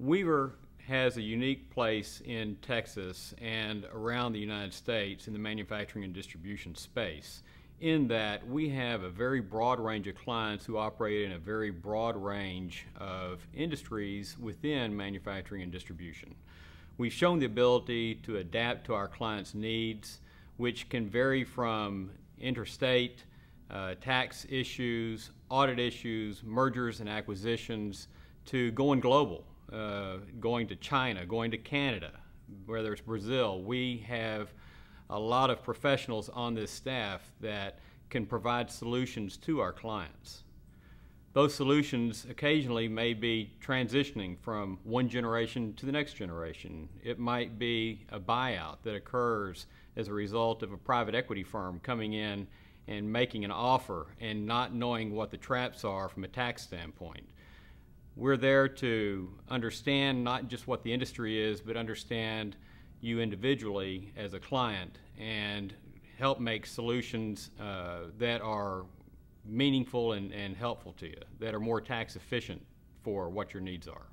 Weaver has a unique place in Texas and around the United States in the manufacturing and distribution space in that we have a very broad range of clients who operate in a very broad range of industries within manufacturing and distribution. We've shown the ability to adapt to our clients' needs, which can vary from interstate, uh, tax issues, audit issues, mergers and acquisitions, to going global uh, going to China, going to Canada, whether it's Brazil. We have a lot of professionals on this staff that can provide solutions to our clients. Those solutions occasionally may be transitioning from one generation to the next generation. It might be a buyout that occurs as a result of a private equity firm coming in and making an offer and not knowing what the traps are from a tax standpoint. We're there to understand not just what the industry is, but understand you individually as a client and help make solutions uh, that are meaningful and, and helpful to you, that are more tax efficient for what your needs are.